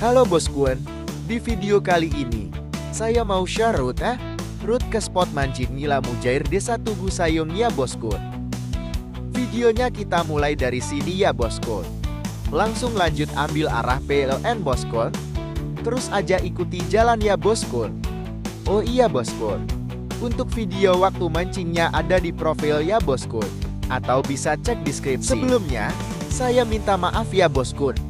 Halo Boskun, di video kali ini saya mau share route eh route ke spot mancing nila mujair desa Tugu Sayung ya Boskun. Videonya kita mulai dari sini ya Boskun. Langsung lanjut ambil arah PLN Boskun. Terus aja ikuti jalan ya Boskun. Oh iya Boskun. Untuk video waktu mancingnya ada di profil ya Boskun. Atau bisa cek deskripsi. Sebelumnya, saya minta maaf ya Boskun.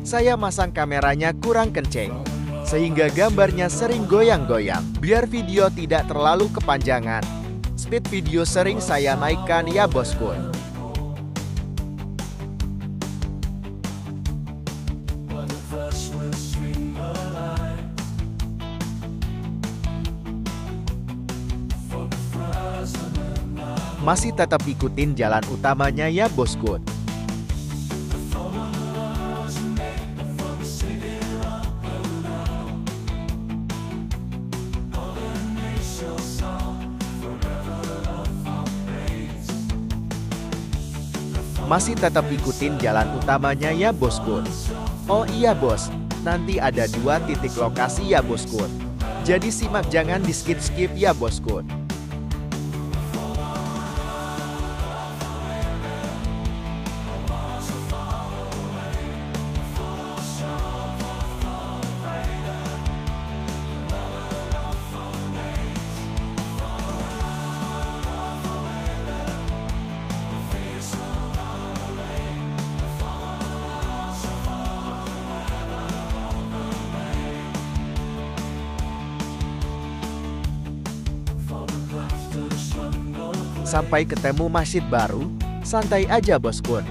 Saya masang kameranya kurang kenceng. Sehingga gambarnya sering goyang-goyang. Biar video tidak terlalu kepanjangan. Speed video sering saya naikkan ya Boskun. masih tetap ikutin jalan utamanya ya bosku. Masih tetap ikutin jalan utamanya ya bosku. Oh iya bos, nanti ada dua titik lokasi ya bosku. Jadi simak jangan di skip-skip ya bosku. Sampai ketemu masjid baru, santai aja boskun.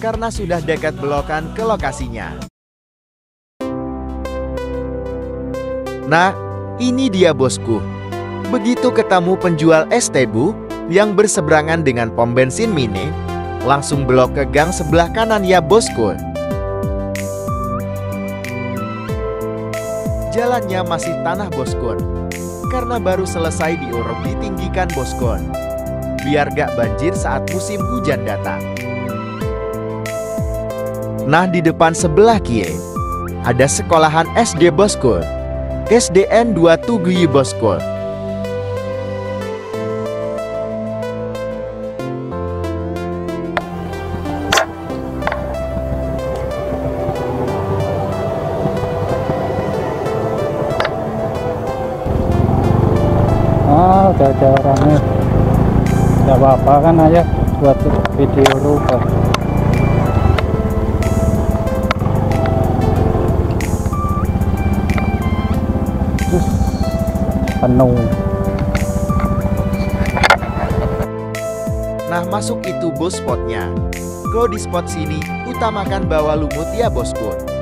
Karena sudah dekat belokan ke lokasinya. Nah, ini dia bosku. Begitu ketemu penjual es tebu yang berseberangan dengan pom bensin mini, langsung belok ke gang sebelah kanan ya bosku. Jalannya masih tanah boskon, karena baru selesai diuruk ditinggikan boskon biar gak banjir saat musim hujan datang. Nah di depan sebelah kiri, ada sekolahan SD Boskul, SDN 2 Tuguyi Boskul. Ah, udah ada orangnya nggak apa-apa kan aja buat video lupa terus penuh. Nah masuk itu bos spotnya. Go di spot sini, utamakan bawa lumut ya bosku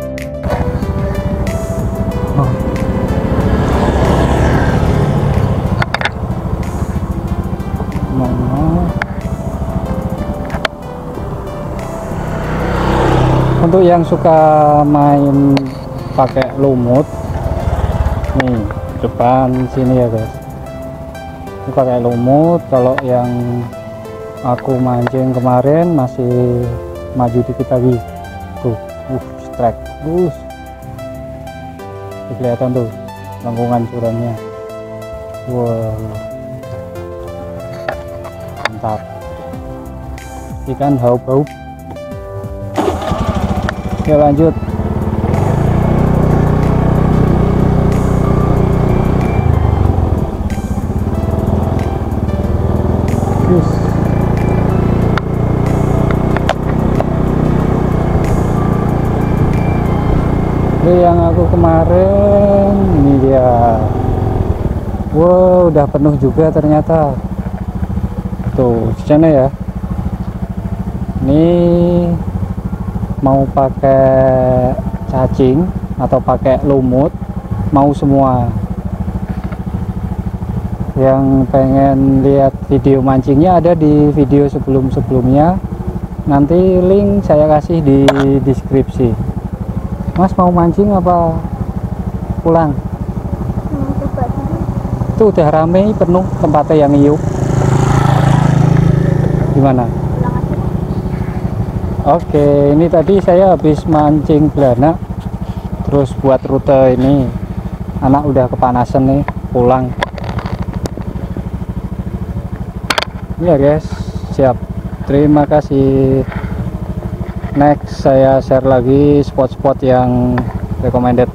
untuk yang suka main pakai lumut nih depan sini ya guys. Ini pakai lumut. Kalau yang aku mancing kemarin masih maju dikit lagi. Tuh uh strike. Uh kelihatan tuh lengkungan curannya wow. Mantap. Ikan haup-haup Oke lanjut. Ini yang aku kemarin ini dia. Wow udah penuh juga ternyata. Tuh sana ya. Ini mau pakai cacing atau pakai lumut mau semua. Yang pengen lihat video mancingnya ada di video sebelum-sebelumnya. Nanti link saya kasih di deskripsi. Mas mau mancing apa pulang? Itu udah rame penuh tempatnya yang iup gimana Oke, ini tadi saya habis mancing belana, terus buat rute ini. Anak udah kepanasan nih pulang. Ya guys. Siap. Terima kasih. Next saya share lagi spot-spot yang recommended